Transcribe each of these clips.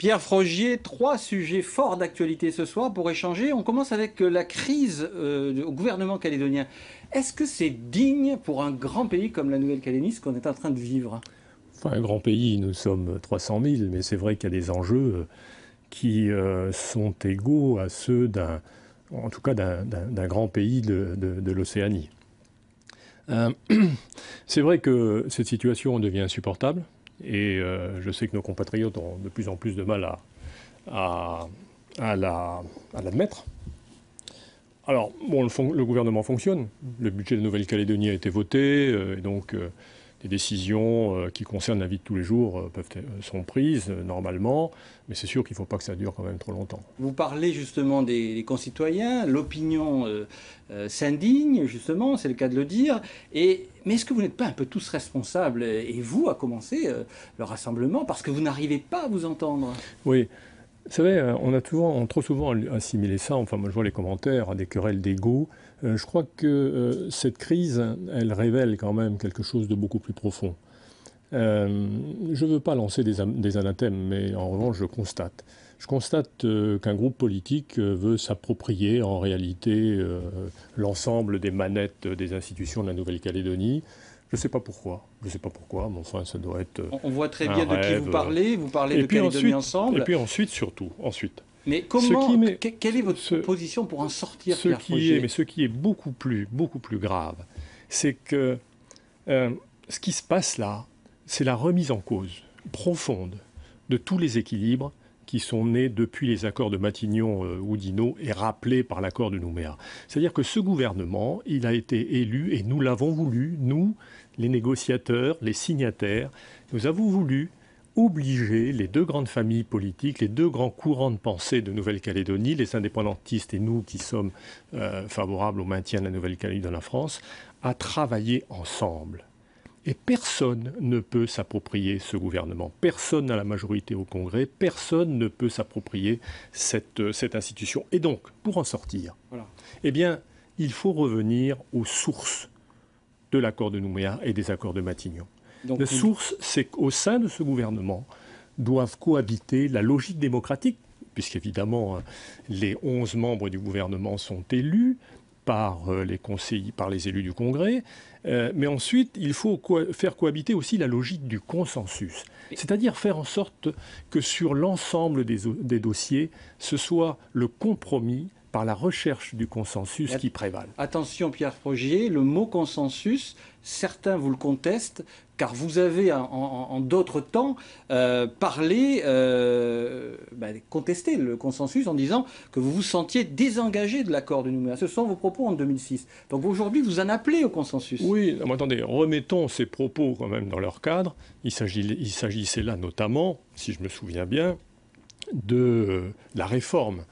Pierre Frogier, trois sujets forts d'actualité ce soir pour échanger. On commence avec la crise euh, au gouvernement calédonien. Est-ce que c'est digne pour un grand pays comme la Nouvelle-Calédonie ce qu'on est en train de vivre? Enfin, un grand pays, nous sommes 300 000, mais c'est vrai qu'il y a des enjeux euh, qui euh, sont égaux à ceux d'un, en tout cas d'un grand pays de, de l'Océanie. c'est vrai que cette situation devient insupportable. Et euh, je sais que nos compatriotes ont de plus en plus de mal à, à, l'admettre. Alors, bon, le, gouvernement fonctionne. Le budget de Nouvelle-Calédonie a été voté, euh, et donc euh, des décisions euh, qui concernent la vie de tous les jours euh, peuvent euh, sont prises normalement, mais c'est sûr qu'il ne faut pas que ça dure quand même trop longtemps. Vous parlez justement des, concitoyens, l'opinion s'indigne, justement, c'est le cas de le dire, et, mais est-ce que vous n'êtes pas un peu tous responsables, et vous à commencer, le rassemblement, parce que vous n'arrivez pas à vous entendre? Oui. Vous savez, on a trop souvent assimilé ça, enfin moi je vois les commentaires, à des querelles d'ego. Euh, je crois que euh, cette crise, elle révèle quand même quelque chose de beaucoup plus profond. Euh, je ne veux pas lancer des, anathèmes, mais en revanche, je constate. Je constate qu'un groupe politique veut s'approprier en réalité l'ensemble des manettes des institutions de la Nouvelle-Calédonie. Je ne sais pas pourquoi. Je ne sais pas pourquoi, mais enfin, ça doit être. On voit très bien de qui vous parlez. Vous parlez de Calédonie ensemble. Et puis ensuite, surtout, ensuite, mais comment, quelle est votre position pour en sortir, ce qui est, Mais ce qui est beaucoup plus, beaucoup plus grave, c'est que euh, ce qui se passe là, c'est la remise en cause profonde de tous les équilibres qui sont nés depuis les accords de Matignon-Oudinot et rappelés par l'accord de Nouméa. C'est-à-dire que ce gouvernement, il a été élu, et nous l'avons voulu, nous, les négociateurs, les signataires, nous avons voulu obliger les deux grandes familles politiques, les deux grands courants de pensée de Nouvelle-Calédonie, les indépendantistes et nous qui sommes euh, favorables au maintien de la Nouvelle-Calédonie dans la France, à travailler ensemble. Et personne ne peut s'approprier ce gouvernement. Personne n'a la majorité au Congrès. Personne ne peut s'approprier cette, euh, cette, institution. Et donc, pour en sortir, eh bien, il faut revenir aux sources de l'accord de Nouméa et des accords de Matignon la source, c'est qu'au sein de ce gouvernement doivent cohabiter la logique démocratique, puisqu'évidemment euh, les 11 membres du gouvernement sont élus par euh, les conseillers, par les élus du Congrès, euh, mais ensuite il faut faire cohabiter aussi la logique du consensus, c'est-à-dire faire en sorte que sur l'ensemble des, dossiers, ce soit le compromis par la recherche du consensus qui prévale. Attention Pierre Frogier, le mot consensus, certains vous le contestent, car vous avez en, d'autres temps euh, parlé, euh, bah, contesté le consensus en disant que vous vous sentiez désengagé de l'accord de Nouméa. Ce sont vos propos en 2006. Donc aujourd'hui, vous en appelez au consensus. Oui, attendez, remettons ces propos quand même dans leur cadre. Il s'agissait là notamment, si je me souviens bien, de la réforme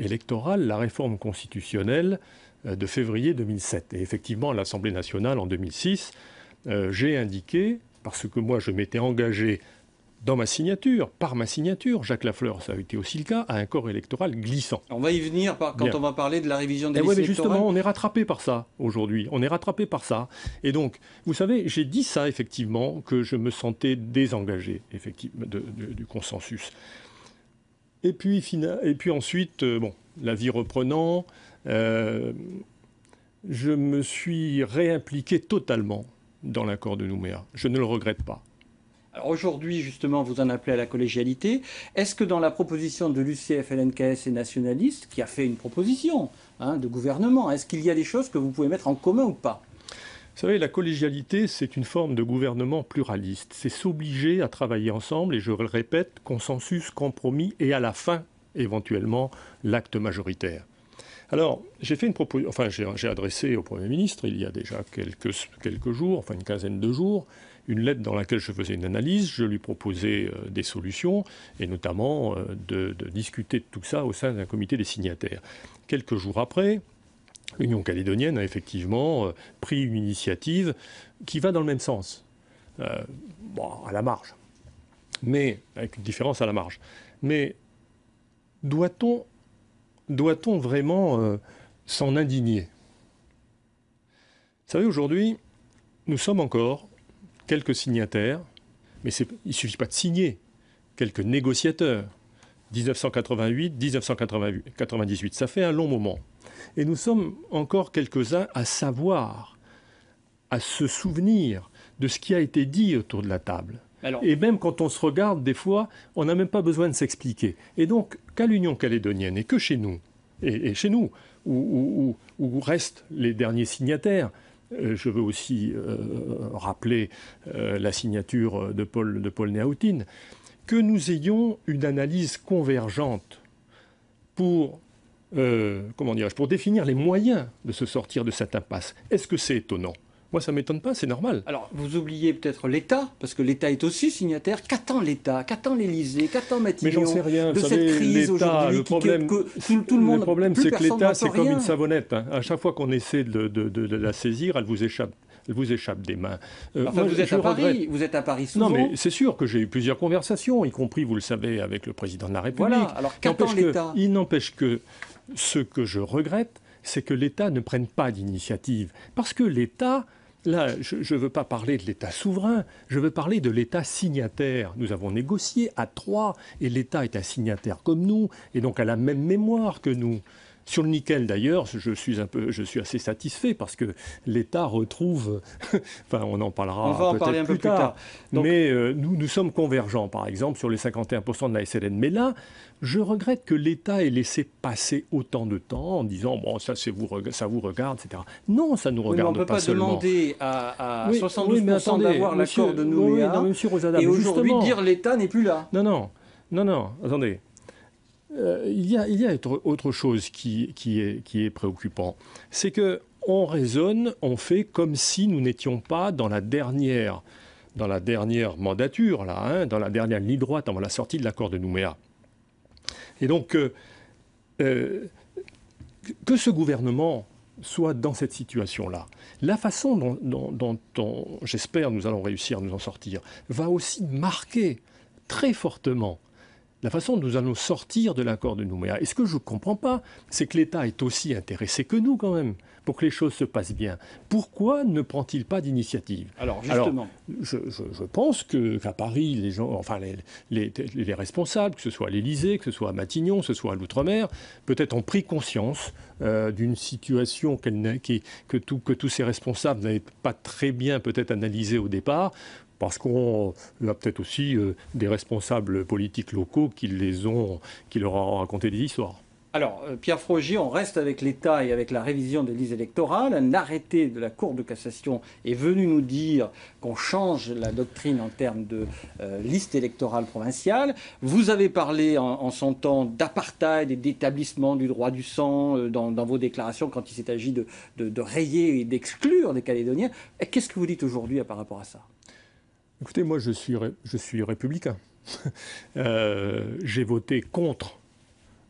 électorale, la réforme constitutionnelle euh, de février 2007. Et effectivement, à l'Assemblée nationale, en 2006, euh, j'ai indiqué, parce que moi je m'étais engagé dans ma signature, par ma signature, Jacques Lafleur, ça a été aussi le cas, à un corps électoral glissant. On va y venir quand on va parler de la révision des eh mais justement, on est rattrapé par ça aujourd'hui. On est rattrapé par ça. Et donc, vous savez, j'ai dit ça effectivement, que je me sentais désengagé effectivement du consensus. Et puis, ensuite, euh, bon, la vie reprenant, euh, je me suis réimpliqué totalement dans l'accord de Nouméa. Je ne le regrette pas. Alors aujourd'hui, justement, vous en appelez à la collégialité. Est-ce que dans la proposition de l'UCF, LNKS et nationaliste, qui a fait une proposition hein, de gouvernement, est-ce qu'il y a des choses que vous pouvez mettre en commun ou pas? Vous savez, la collégialité, c'est une forme de gouvernement pluraliste. C'est s'obliger à travailler ensemble, et je le répète, consensus, compromis, et à la fin, éventuellement, l'acte majoritaire. Alors, j'ai fait une proposition, enfin, j'ai adressé au Premier ministre, il y a déjà quelques, jours, enfin une quinzaine de jours, une lettre dans laquelle je faisais une analyse, je lui proposais euh, des solutions, et notamment euh, de, discuter de tout ça au sein d'un comité des signataires. Quelques jours après, l'Union calédonienne a effectivement euh, pris une initiative qui va dans le même sens, bon, à la marge, mais avec une différence à la marge. Mais doit-on doit-on vraiment euh, s'en indigner? Vous savez, aujourd'hui, nous sommes encore quelques signataires, mais il ne suffit pas de signer, quelques négociateurs. 1988, 1998. Ça fait un long moment. Et nous sommes encore quelques-uns à savoir, à se souvenir de ce qui a été dit autour de la table. Et même quand on se regarde, des fois, on n'a même pas besoin de s'expliquer. Et donc, qu'à l'Union calédonienne et que chez nous, et, chez nous, où, restent les derniers signataires, euh, je veux aussi euh, rappeler euh, la signature de Paul, de Paul Néautine, que nous ayons une analyse convergente pour, comment pour définir les moyens de se sortir de cette impasse. Est-ce que c'est étonnant? Moi, ça ne m'étonne pas, c'est normal. Alors, vous oubliez peut-être l'État, parce que l'État est aussi signataire. Qu'attend l'État? Qu'attend l'Élysée? Qu'attend Matignon? Mais j'en sais rien. De cette crise aujourd'hui le problème, tout, le monde, le problème, c'est que l'État, c'est comme une savonnette. Hein. À chaque fois qu'on essaie de, la saisir, elle vous échappe elle vous échappe des mains. Euh, enfin, vous, êtes à Paris, vous êtes à Paris souvent. Non, mais c'est sûr que j'ai eu plusieurs conversations, y compris, vous le savez, avec le président de la République. Voilà, alors qu'attend l'État? Il n'empêche que ce que je regrette, c'est que l'État ne prenne pas d'initiative. Parce que l'État Là, je ne veux pas parler de l'État souverain, je veux parler de l'État signataire. Nous avons négocié à trois, et l'État est un signataire comme nous, et donc a la même mémoire que nous. Sur le nickel, d'ailleurs, je suis un peu, je suis assez satisfait parce que l'État retrouve. enfin, on en parlera peut-être un plus, peu plus tard. Mais euh, nous, nous sommes convergents, par exemple, sur les 51% de la SLN. Mais là, je regrette que l'État ait laissé passer autant de temps en disant bon, ça, vous, ça vous regarde, etc. Non, ça nous regarde oui, on peut pas, demander à, 72% d'avoir l'accord de Nouméa et aujourd'hui dire l'État n'est plus là. Non, non, non, non. Attendez. Euh, il, y a, autre chose qui, est, préoccupant. C'est que on raisonne, on fait comme si nous n'étions pas dans la dernière, mandature, là, hein, dans la dernière ligne droite avant la sortie de l'accord de Nouméa. Et donc, euh, euh, que ce gouvernement soit dans cette situation-là, la façon dont j'espère, nous allons réussir à nous en sortir, va aussi marquer très fortement la façon dont nous allons sortir de l'accord de Nouméa. Et ce que je ne comprends pas, c'est que l'État est aussi intéressé que nous quand même pour que les choses se passent bien. Pourquoi ne prend-il pas d'initiative? Alors justement, je, pense qu'à Paris, les gens, enfin les, les, responsables, que ce soit à l'Élysée, que ce soit à Matignon, que ce soit à l'outre-mer, peut-être ont pris conscience euh, d'une situation qui, que, tout, que tous ces responsables n'avaient pas très bien peut-être analysée au départ parce qu'on a peut-être aussi euh, des responsables politiques locaux qui, les ont, qui leur ont raconté des histoires. Alors, euh, Pierre Frogier, on reste avec l'État et avec la révision des listes électorales. Un arrêté de la Cour de cassation est venu nous dire qu'on change la doctrine en termes de euh, liste électorale provinciale. Vous avez parlé en, son temps d'apartheid et d'établissement du droit du sang dans, vos déclarations quand il s'est agi de, rayer et d'exclure des Calédoniens. Qu'est-ce que vous dites aujourd'hui par rapport à ça? Écoutez, moi je suis, je suis républicain. Euh, j'ai voté contre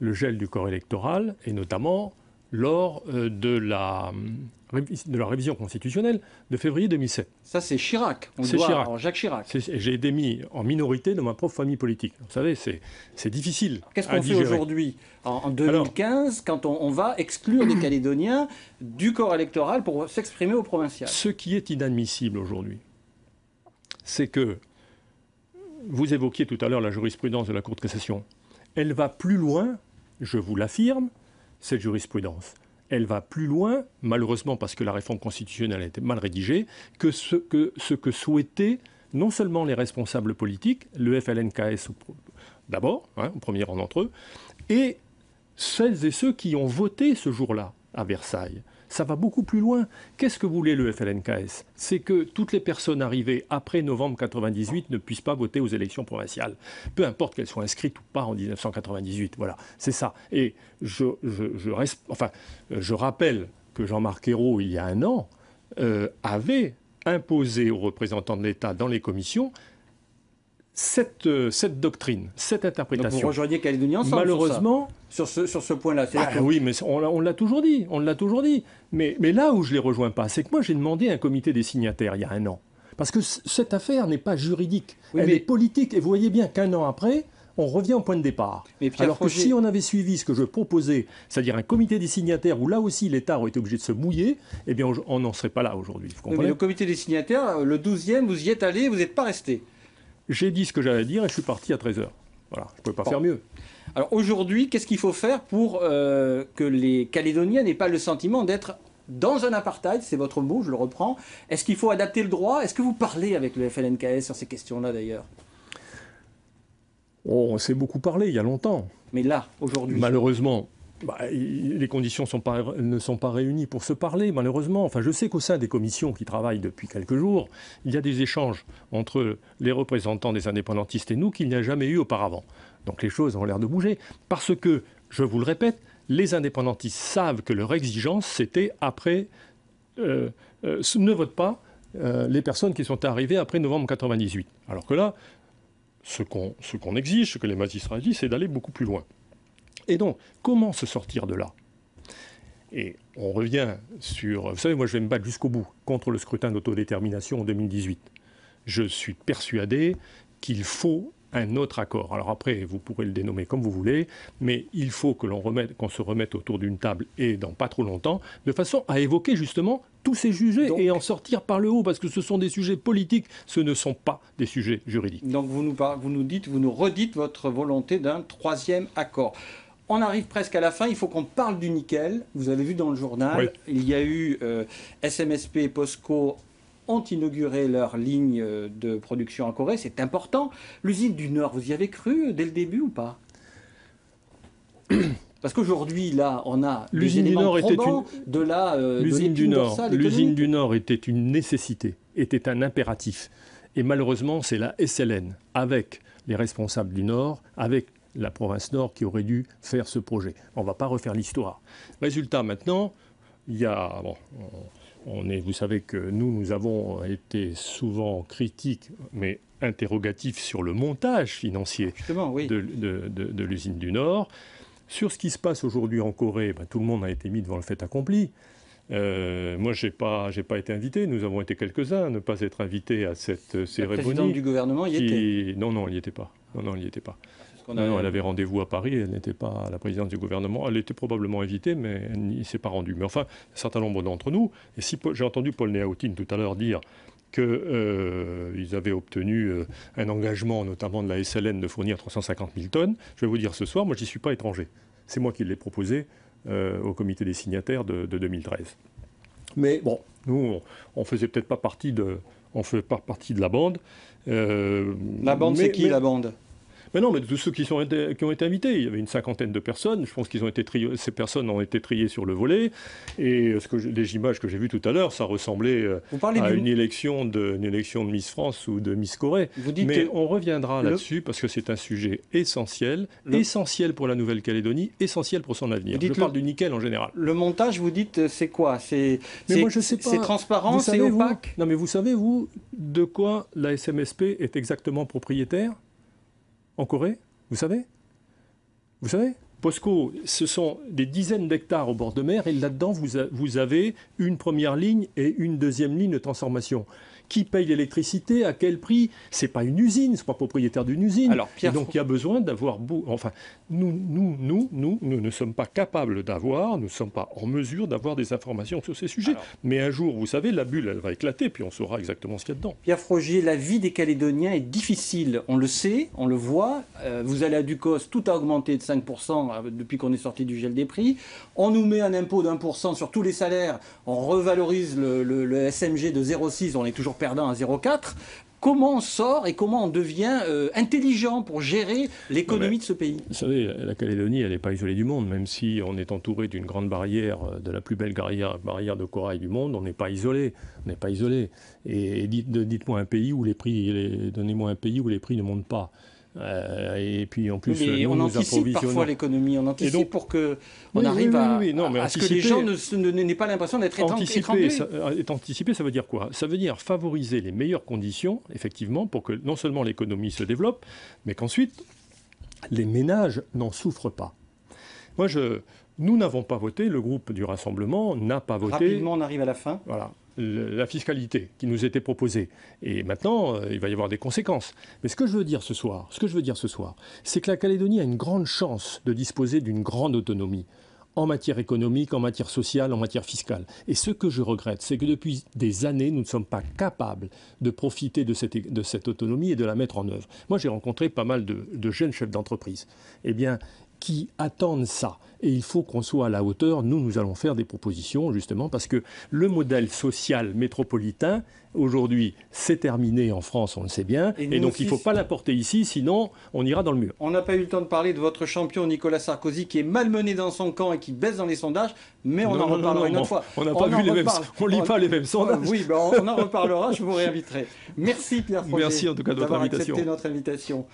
le gel du corps électoral, et notamment lors euh, de la, de la révision constitutionnelle de février 2007. Ça, c'est Chirac. C'est Chirac. Jacques Chirac. J'ai été mis en minorité dans ma propre famille politique. Vous savez, c'est difficile. Qu'est-ce qu'on fait aujourd'hui, en, 2015, quand on, on, va exclure les Calédoniens du corps électoral pour s'exprimer au provincial? Ce qui est inadmissible aujourd'hui, c'est que vous évoquiez tout à l'heure la jurisprudence de la Cour de cassation. Elle va plus loin, je vous l'affirme, cette jurisprudence. Elle va plus loin, malheureusement parce que la réforme constitutionnelle a été mal rédigée, que ce que, souhaitaient non seulement les responsables politiques, le FLNKS d'abord, hein, au premier rang d'entre eux, et celles et ceux qui ont voté ce jour-là à Versailles ça va beaucoup plus loin. Qu'est-ce que voulait le FLNKS C'est que toutes les personnes arrivées après novembre 1998 ne puissent pas voter aux élections provinciales, peu importe qu'elles soient inscrites ou pas en 1998. Voilà, c'est ça. Et je, reste, enfin, je rappelle que Jean-Marc Ayrault, il y a un an, euh, avait imposé aux représentants de l'État dans les commissions cette, euh, cette doctrine, cette interprétation. Donc vous rejoignez Calédonie ensemble Malheureusement, sur, ce, sur ce point-là. Ah, oui, mais on, l'a toujours dit, on l'a toujours dit. Mais, mais là où je ne les rejoins pas, c'est que moi j'ai demandé un comité des signataires il y a un an. Parce que cette affaire n'est pas juridique, elle est politique. Et vous voyez bien qu'un an après, on revient au point de départ. Alors que si on avait suivi ce que je proposais, c'est-à-dire un comité des signataires où là aussi l'État aurait été obligé de se mouiller, eh bien on n'en serait pas là aujourd'hui. mais le comité des signataires, le 12e, vous y êtes allé, vous n'êtes pas resté. J'ai dit ce que j'allais dire et je suis parti à 13h. Voilà, je ne pouvais pas faire mieux. Alors aujourd'hui, qu'est-ce qu'il faut faire pour euh, que les Calédoniens n'aient pas le sentiment d'être dans un apartheid, c'est votre mot, je le reprends. Est-ce qu'il faut adapter le droit? Est-ce que vous parlez avec le FLNKS sur ces questions-là d'ailleurs? Oh, On s'est beaucoup parlé il y a longtemps. Mais là, aujourd'hui Malheureusement, bah, les conditions ne sont pas réunies pour se parler, malheureusement. Enfin, je sais qu'au sein des commissions qui travaillent depuis quelques jours, il y a des échanges entre les représentants des indépendantistes et nous qu'il n'y a jamais eu auparavant. Donc les choses ont l'air de bouger. Parce que, je vous le répète, les indépendantistes savent que leur exigence, c'était après, euh, euh, ne votent pas euh, les personnes qui sont arrivées après novembre 98. Alors que là, ce qu'on exige, ce que les magistrats disent, c'est d'aller beaucoup plus loin. Et donc, comment se sortir de là? Et on revient sur... Vous savez, moi je vais me battre jusqu'au bout contre le scrutin d'autodétermination en 2018. Je suis persuadé qu'il faut un autre accord. Alors après, vous pourrez le dénommer comme vous voulez, mais il faut que l'on qu'on se remette autour d'une table et dans pas trop longtemps, de façon à évoquer justement tous ces sujets et en sortir par le haut, parce que ce sont des sujets politiques, ce ne sont pas des sujets juridiques. Donc vous nous, vous nous dites, vous nous redites votre volonté d'un troisième accord. On arrive presque à la fin, il faut qu'on parle du nickel. Vous avez vu dans le journal, il y a eu euh, SMSP et POSCO ont inauguré leur ligne de production en Corée. C'est important. L'usine du Nord, vous y avez cru dès le début ou pas? Parce qu'aujourd'hui, là, on a l'usine du Nord était une... de la euh, l'usine du Nord. L'usine du Nord était une nécessité, était un impératif. Et malheureusement, c'est la SLN, avec les responsables du Nord, avec la province Nord, qui aurait dû faire ce projet. On ne va pas refaire l'histoire. Résultat, maintenant, il y a vous savez que nous, nous avons été souvent critiques, mais interrogatifs sur le montage financier de, l'usine du Nord. Sur ce qui se passe aujourd'hui en Corée, ben, tout le monde a été mis devant le fait accompli. Euh, moi, je n'ai pas, pas été invité. Nous avons été quelques-uns à ne pas être invités à cette cérémonie. La présidente du gouvernement y était Non, non, elle n'y était pas. Non, non, elle n'y était pas. Non, elle avait rendez-vous à Paris, elle n'était pas à la présidence du gouvernement. Elle était probablement invitée, mais elle n'y s'est pas rendue. Mais enfin, un certain nombre d'entre nous, et si j'ai entendu Paul Néautine tout à l'heure dire qu'ils euh, avaient obtenu euh, un engagement, notamment de la SLN, de fournir 350 000 tonnes, je vais vous dire ce soir, moi, je n'y suis pas étranger. C'est moi qui l'ai proposé euh, au comité des signataires de, 2013. Mais bon, nous, on, ne faisait peut-être pas partie de, on fait pas partie de la bande. la bande, c'est qui la bande? Mais non, mais de tous ceux qui, sont qui ont été invités, il y avait une cinquantaine de personnes. Je pense qu'ils ont été triés, ces personnes ont été triées sur le volet. Et ce que les images que j'ai vues tout à l'heure, ça ressemblait euh, à une élection, de, élection de Miss France ou de Miss Corée. Vous dites mais on reviendra là-dessus parce que c'est un sujet essentiel, essentiel pour la Nouvelle-Calédonie, essentiel pour son avenir. Je parle du nickel en général. Le montage, vous dites, euh, c'est quoi? C'est transparent, c'est opaque? Non, mais vous savez, vous, de quoi la SMSP est exactement propriétaire? En Corée Vous savez? Vous savez? POSCO, ce sont des dizaines d'hectares au bord de mer et là-dedans, vous, avez une première ligne et une deuxième ligne de transformation. Qui paye l'électricité, à quel prix? C'est pas une usine, c'est pas propriétaire d'une usine. Alors, Pierre donc il y a besoin d'avoir, enfin, nous, nous, nous, nous ne sommes pas capables d'avoir, nous ne sommes pas en mesure d'avoir des informations sur ces sujets. Mais un jour, vous savez, la bulle, elle va éclater, puis on saura exactement ce qu'il y a dedans. Pierre Frogier, la vie des Calédoniens est difficile. On le sait, on le voit. Euh, vous allez à Ducos, tout a augmenté de 5% euh, depuis qu'on est sorti du gel des prix. On nous met un impôt d'un pour cent sur tous les salaires. On revalorise le, le SMG de 0,6. On est toujours perdant à 0,4 comment on sort et comment on devient euh, intelligent pour gérer l'économie de ce pays Vous savez, la Calédonie, elle n'est pas isolée du monde, même si on est entouré d'une grande barrière, euh, de la plus belle barrière, barrière de corail du monde, on n'est pas isolé. On n'est pas isolé. Et dites-moi un pays où les prix, donnez-moi un pays où les prix ne montent pas. Euh, et puis en plus, nous, on anticipe parfois l'économie, on anticipe donc, pour que on arrive à, ce que les gens n'aient pas l'impression d'être étranglés. Ça, euh, anticipé, ça veut dire quoi? Ça veut dire favoriser les meilleures conditions, effectivement, pour que non seulement l'économie se développe, mais qu'ensuite les ménages n'en souffrent pas. Moi, je, nous n'avons pas voté, le groupe du Rassemblement n'a pas voté. Rapidement, on arrive à la fin. Voilà la fiscalité qui nous était proposée. Et maintenant, euh, il va y avoir des conséquences. Mais ce que je veux dire ce soir, c'est que la Calédonie a une grande chance de disposer d'une grande autonomie en matière économique, en matière sociale, en matière fiscale. Et ce que je regrette, c'est que depuis des années, nous ne sommes pas capables de profiter de cette, de cette autonomie et de la mettre en œuvre. Moi, j'ai rencontré pas mal de, de jeunes chefs d'entreprise. Eh bien, qui attendent ça. Et il faut qu'on soit à la hauteur. Nous, nous allons faire des propositions, justement, parce que le modèle social métropolitain, aujourd'hui, c'est terminé en France, on le sait bien. Et, donc, il ne faut pas l'apporter ici, sinon, on ira dans le mur. On n'a pas eu le temps de parler de votre champion, Nicolas Sarkozy, qui est malmené dans son camp et qui baisse dans les sondages, mais on en reparlera une autre fois. On n'a pas vu les mêmes, on lit pas les mêmes sondages. oui, ben on en reparlera, je vous réinviterai. Merci Pierre Merci en tout cas de votre invitation. accepté notre invitation.